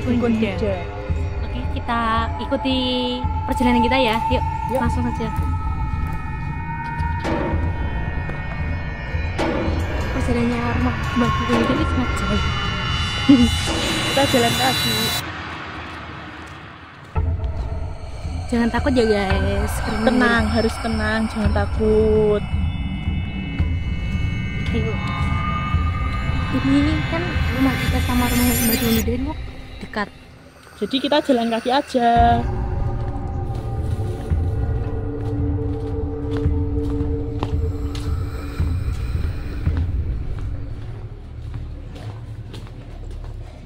Yuda. Yuda. Oke, kita ikuti perjalanan kita ya. Yuk, Yuk. langsung saja. Perjalanannya rumah Mbak ini sangat jauh. Kita jalan kaki. Jangan takut ya guys. Karena- Tenang, harus tenang, jangan takut. Oke, yuk. Ini kan rumah kita sama rumah Mbak Yuda ini dekat. Jadi kita jalan kaki aja.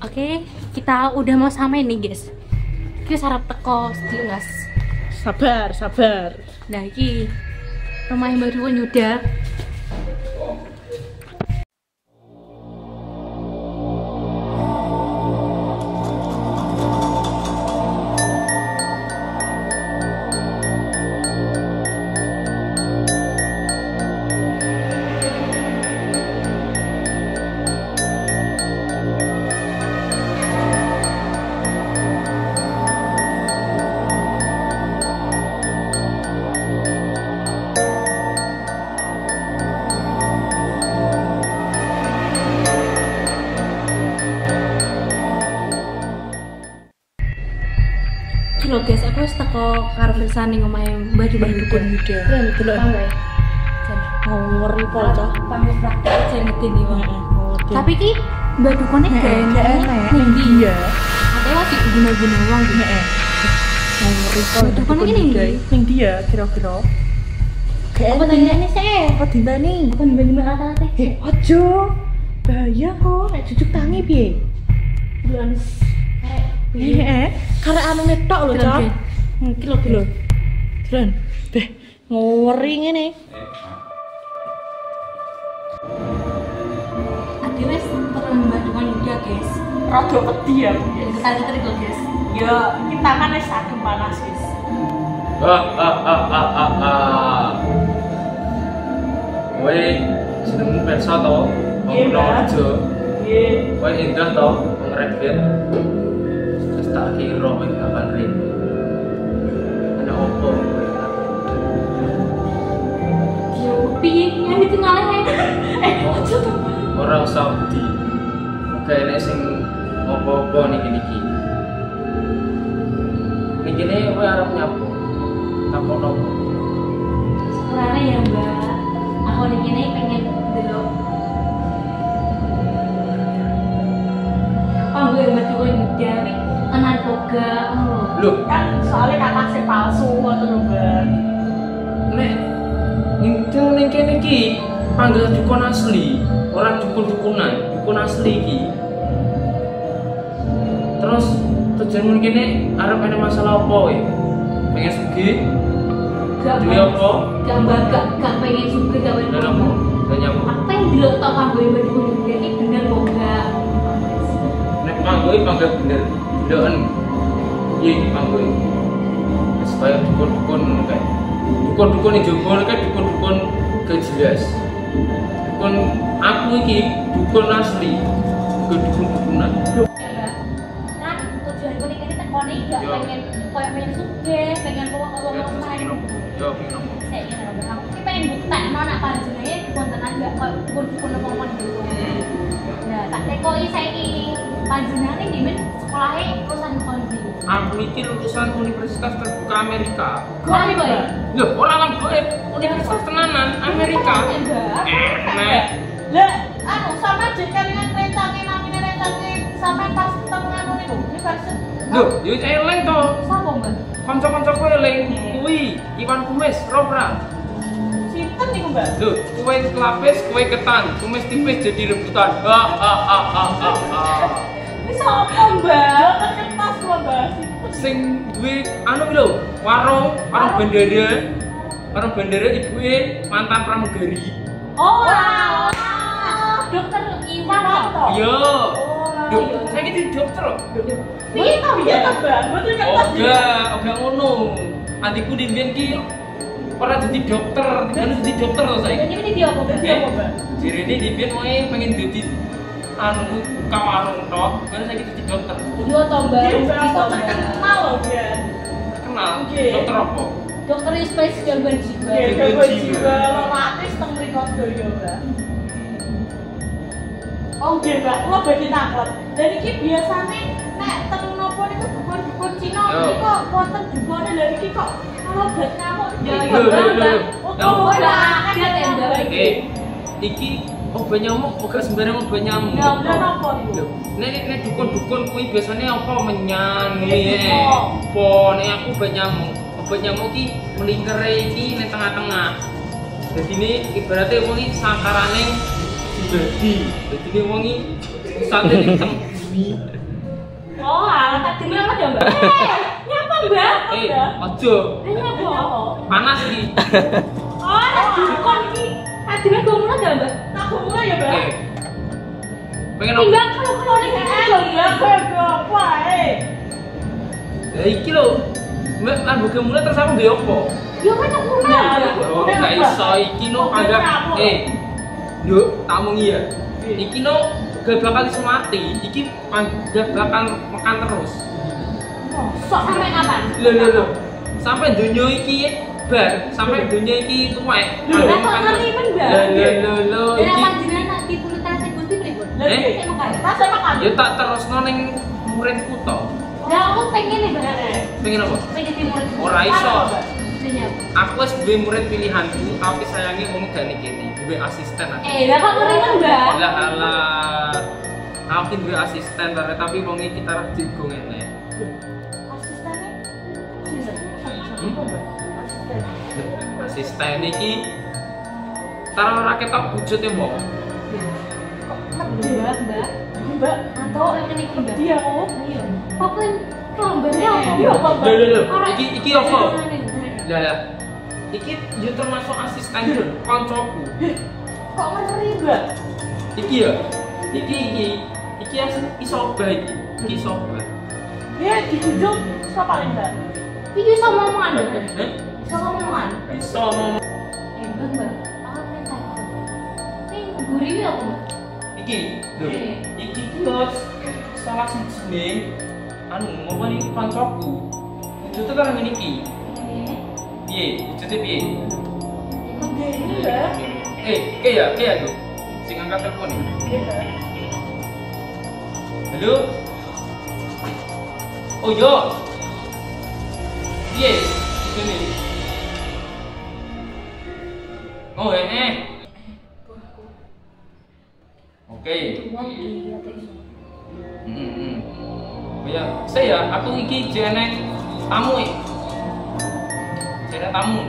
Oke, kita udah mau sampai nih guys. Kita sarap teko sedikit guys. Sabar, sabar. Nah, iki rumah yang baru Yuda. Karo Firsa ning omahe Mbak Dukun Yuda. Keren, Delok. Jan. Ngawur pol cah. Pangwe praktek aja wong. Ngawur. Tapi ki ndi? Iya. Ada lagi guna-guna wong gitu. Pol Dukun? Ning dia kira-kira. Apa tanya nih sih? Apa dintani? Apa? Eh, ojo. Bahaya kok nek jujuk tangi piye? Bulan Heeh. Karek anu netok lho, Cok. Hmm, kilo kilo. Dren. Beh, ngori ngene. Adi wis Dukun Yuda guys. Rada wedi ya. Ketar-ketar iku guys. Ya, kita kan wis adem panas wis. Ah, ah, ah, ah, ah, ah. Kowe jenengmu Persa to? Iya, Wong. Purworejo. Nggih. Kowe Indah to? Wong. Wis tak kira kowe tuh. Ora usah wedi. Muga enek sing opo-opo niki niki. Niki ne kowe arep nyapu. Takon opo? Sebenarnya ya Mbak, aku nih gini pengen dulu. Gue Mbak Dukun Yuda nih kenal boga. Loh, Kan soalnya kata sih palsu ngoten lho, Mbak. nek ning ning kene iki panggil dukun asli, ora dukun-dukunan, dukun asli iki. Terus tujuanmu kene arep ana masalah apa kowe? Pengen sugih? Gak Duwe apa? Gak Mbak, gak, gak pengen juga, gak pengen Dan apa? Dan apa? Yang dulu tau kan gue Mbak Dukun Yuda ini bener kok enggak? Nek panggil panggil bener, ndoken. Iya panggil. Kaya dukun-dukun kae. Dukun-dukun yang jogo kae dukun-dukun gak jelas. Dukun aku iki dukun asli, bukan dukun-dukunan. Kan tujuan gue nih tekoni gak Yo. pengen kayak pengen sugih, pengen bawa Ya bawa terus main. pengen apa? Ya pengen apa? Saya ingin ada aku ki pengen bukti mana panjenengan kontenan gak kayak dukun-dukun ngomong dulu. Nah, tak tekoi saya ini panjenengan ini men sekolahnya urusan kondi. Aku iki lulusan Universitas Terbuka Amerika. Kok boy? Loh, orang lang goib, Universitas tenanan Amerika. Enak. Lah, anu sama aja kalian rencane namine rencane sampai pas ketemu anu niku. Ini versi Loh, yo eleng to. Siapa mbak? Kanca-kanca kowe eleng kuwi Iwan Kumis, Robra. sinten niku, Mbak? Loh, kue lapis, kue ketan, kumis tipis jadi rebutan. Ha ha ha ha ha. Sing duwe anu lho, warung, warung bandara. Warung bandara ibuke mantan pramugari. Oh, Dokter Iwan toh? Iya. Duh, saya jadi dokter loh. Piye to, Mbak? Mbak, mboten kertas. Enggak, enggak ngono. Adikku di Bian ki pernah jadi dokter, tidak jadi dokter loh saya. Jadi ini dia apa? Jadi apa, Mbak? Jadi ini di Bian mau pengen jadi anu buka warung tok, kan saya jadi dokter. To dokter terkenal loh dia. Kenal, Oke. dokter apa? Dokter spesialis gangguan jiwa. Gangguan gangguan jiwa. romantis teng mriko doyo, Mbak. Oh nggih, Mbak, kula badhe takon. Dan iki biasane nek teng nopo niku dukun-dukun Cina niku kok wonten dukune lha iki kok kalau obat ngamuk Ya, ya ya, ya, ya. Oh, Ya. ora Ada tenda. Iki obat nyamuk bukan sebenarnya obat nyamuk. Ya, bener apa niku? Loh, Nek nek dukun-dukun kuwi biasanya apa menyan kuwi eh. Apa nek aku nyamuk. Obat nyamuk iki melingkar iki ning tengah-tengah. Jadi ini ibaratnya wong iki sakarane dibagi. Jadi ini wong iki di teng bumi. Oh, tak di mana ya, Mbak? Eh, nyapa, Mbak? Eh, aja. Eh? Panas iki. Adine gomula ya, Mbak? Tak gomula ya, Mbak? Pengen apa? Timbang kalau kalau nih lo ya bego apa eh? Lah iki lho. Mbak ambu mulai terus aku nggih apa? Yo kan aku Nah, mbak. Oh, gak iso iki no anggap eh yo tak omong iya. Iki no gak bakal iso mati. Iki gak bakal makan terus. Sok Sampai kapan? Lho lho lho. Sampai dunia iki bar, sampai dunia iki tuwek. Lah, kok makan terus. ngerimen, Mbak? Lho lho iki panjenengan nak dipulitasi Gusti pripun? Eh? Rasa makan. yo tak terusno ning muridku to. Lah aku pengen nih mbak. Pengen apa? Pengen jadi murid. Ora iso. Aku wis duwe murid pilihanku, tapi sayangi wong gak kene. Duwe asisten aku. Eh, lah kok ngerimen mbak? Alah alah. Aku duwe asisten bare tapi wong iki kita ra digo ngene. Asistennya. Asisten iki Tara ora ketok wujute wong. Mbak, mbak. Mbak, Atau yang ini mbak? dia kok. Iya. Kok kan gambarnya apa? Iya, apa? Lho lho lho, Ora- iki iki apa? Lah lah. Iki yo termasuk asisten koncoku. Kok ngeri, Mbak? Iki ya. Iki iki iki iso obah iki. Iki iso obah. Dia dijunjung siapa nih, Mbak? Iki sama mbak? Eh? Sama omongan? Iso ngomong Eh, mbak. Aku. Ini gurih ini apa mbak? iki. Lho, iki terus salah siji anu ngopo iki koncoku. Wujute karo ngene iki. Iya. Piye? Wujute piye? Begini, Mbak. Eh, kayak ya, kayak tuh. Sing angkat telepon nih. Iya. Halo. Oh yo. Piye? Sini. Oh eh. eh. Oke. Iya. Hmm, hmm. Oh ya, saya aku iki jene tamu eh. Jene tamu.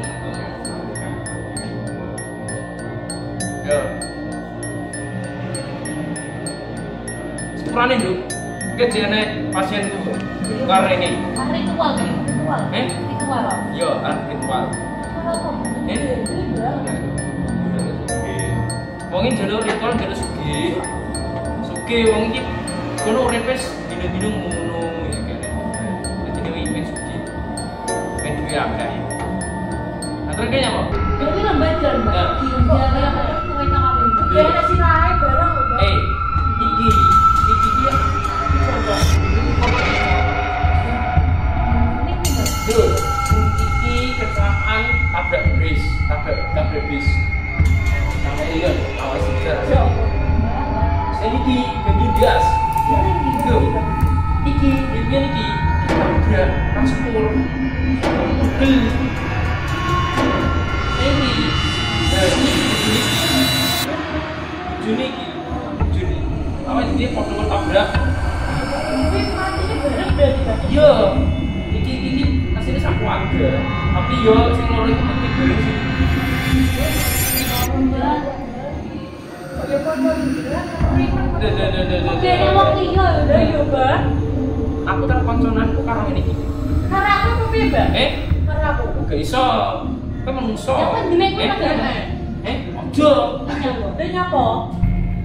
Ya. Sepurane lho. Ke jene pasienku. Ini. Hari ritual? Ritual. Eh? Ritual. Yo, arep ritual. Apa? Wong iki jero ritual jero sugih. Sugih wong iki kono uripe dino-dino ngono ya kene. Dadi dhewe iki men sugih. Men duwe akeh. Nah, terus kayaknya apa? Jadi nambah jalan mbak. Ya. Di jalan yang ada kue Iya, iki iki aslinya sapu ada, tapi yo sing loro itu mati bareng sih. Oke, Oke. Aku telepon konconanku karo ngene iki. Karena aku kepiye, Mbak? Eh, Karena aku. gak iso. Kowe menungso. Ya demek kowe Eh, kan demek. Eh, ojo. Dia nyapa?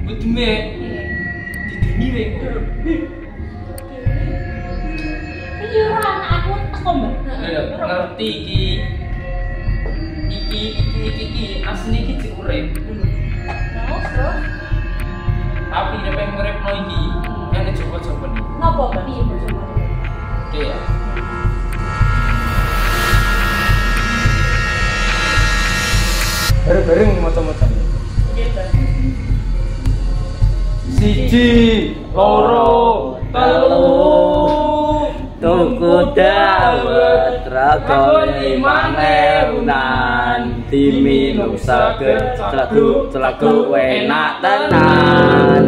Kowe demek. Dideni teko mbak. Lho, ngerti iki. Iki iki iki iki asli iki cek urip. Terus, terus. Tapi nek pengen ngrepno iki, ene coba-coba nih. Napa, Mbak? Iya, coba. Oke ya. Bareng-bareng macam-macam. Siji, loro, telu. tuku dawet rakon imane unan diminum seger celaku celaku enak tenan.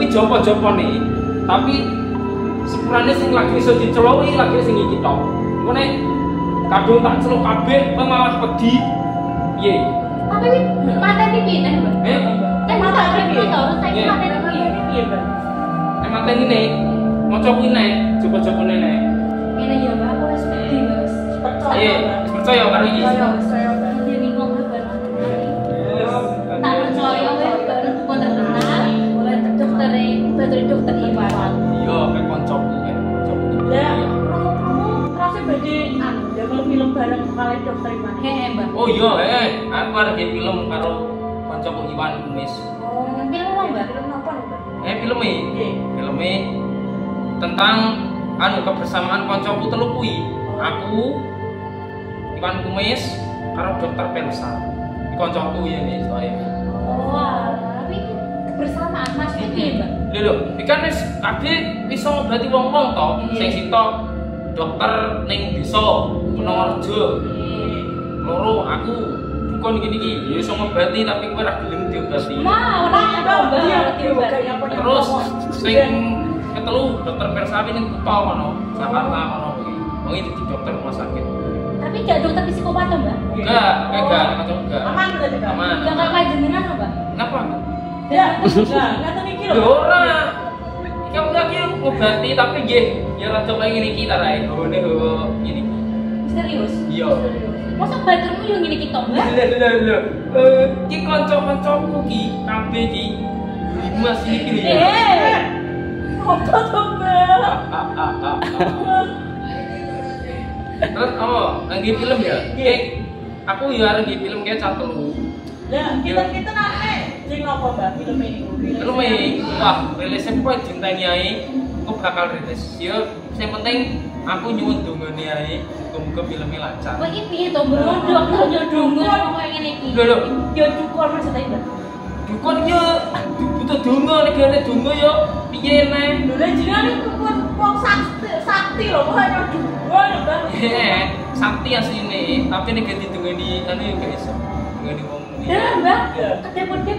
Kuwi jopo-jopone, tapi sepurane sing lagi iso dicelowi lagi sing iki tok. Ngene kadung tak celuk kabeh kok malah pedi piye? Tapi mate iki pindah mbak? Eh? Kan mate iki? To saiki mate iki piye? Mbak? Eh, eh mate eh, iki nek. Mau coba coba nek ngene ya mbak. Aku wis pedi wis percaya percaya karo iki. Kali dokter Iman. Hehe, Mbak. Oh iya, eh, aku arep bikin film karo koncoku Iwan Kumis. Oh, Film apa, Mbak? Film apa, Mbak? Eh, filmnya, Iya. filmnya tentang anu kebersamaan koncoku telu kuwi. Aku Iwan Kumis karo dokter Pelsa. Iki Koncoku ya nih soalnya. Oh, tapi kebersamaan Mas Vicky, Mbak. Lho lho, iki kan wis kabeh iso ngobati wong-wong to. Iya. Sing sitok dokter ning desa Purworejo. Loro aku dukun gini iki, ya iso ngobati tapi kowe ora gelem diobati. Mau, ora ada, Mbak. Iya, iya, Mbak. Terus sing ketelu dokter Persawi ning Kuto kono, Jakarta kono kuwi. Wong iki di dokter rumah sakit. Tapi gak dokter psikopat, Mbak. Enggak, enggak, enggak, enggak. Aman berarti, Kak? Aman. Yang kakak jenengan, Mbak. Kenapa? Ya, enggak, enggak Lho lho. ora. Iki aku lagi ngobati tapi nggih, ya rada kaya ngene iki ta rae. Ngene iki. Serius? Iya. Masa batermu yang gini kita, Mbak? Lho lho lho. Eh, iki kanca-kancaku ki kabeh ki Mas iki lho. Eh, Apa tuh? Ah, ah, ah. Terus oh, lagi film ya? Iya. Eh, aku ya lagi film kayak cah telu. Ya, kita kita nanti sing apa, Mbak? Film ini. Film ini, wah, rilisnya kok dinteni ae. Aku bakal rilis. Ya, yang penting aku nyuwun dongane ae. Muga-muga filmnya lancar. Wah, ini to, Mbak? Dokter yo dongo kok ngene iki. Lho lho, Yo dukun maksudnya, Mbak. dukun ya butuh donga nek gane donga ya piye neh. Lho, lah jenengan itu dukun wong sakti, sakti lho, kok hanya dukun, Mbak. Eh, sakti asline, tapi nek ganti dongani anu ya gak iso. Dongani wong Ya, ini. Mbak. Ya. Kedep-kedep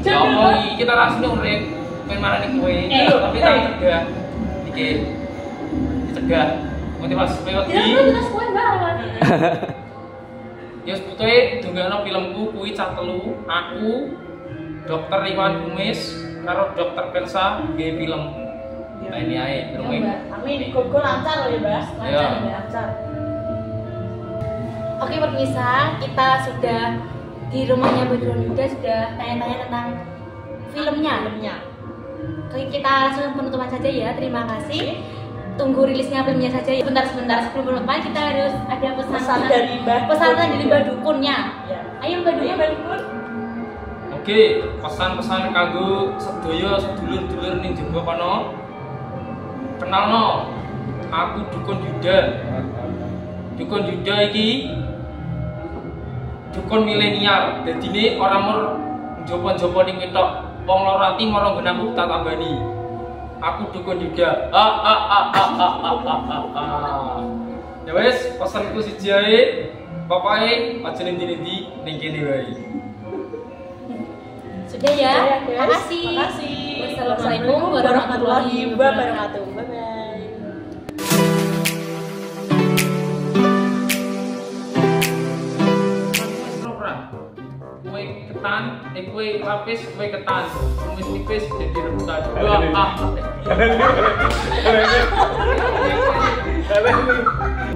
Ya, lho. iki kita rasane urip pengen marani kowe. Eh, Tapi tak cegah. Iki dicegah. Motivasi perlu wedi. kita kowe, awan. Ya sebetulnya dongano filmku kuwi cah telu, aku Dokter Iwan Kumis karo Dokter Persa nggih film. Nah ini ae Ya, filmnya. Mbak. Amin, kok lancar loh ya, Mbak. Lancar, Ya. ya, lancar. Oke pemirsa, kita sudah di rumahnya Badrun Yuda sudah tanya-tanya tentang filmnya. Filmnya. Oke, kita langsung penutupan saja ya. Terima kasih. Tunggu rilisnya filmnya saja. ya. Sebentar-sebentar sebelum penutupan kita harus ada pesan Pesan dari Mbak. pesan dari Mbak Dukunnya. Ya. Ayo Mbak Dukun. Mbak Dukun. Oke, pesan-pesan kanggo sedaya sedulur-dulur ning jaba kono. Kenalno, aku Dukun Yuda. Dukun Yuda iki dukun milenial. Dadine ora mur njaba-njaba ning ketok. Wong lara ati marang nggon aku tak tambani. Aku Dukun Yuda. Ah ah ah ah ah ah ah ah. ah. Ya wis, pesanku siji ae. Pokoke aja nendi-nendi ning kene wae. Sudah ya. Sudah ya. Terima kasih. Terima kasih. Wassalamualaikum warahmatullahi wabarakatuh. Bye bye. Kue lapis, kue ketan, kumis tipis jadi rebutan. Wah, ah.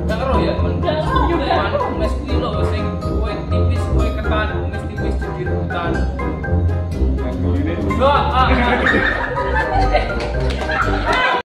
Gak kero ya, teman. Teman, kumis kuwi lho, sing kue tipis, kue ketan, kumis tipis jadi rebutan. Ah.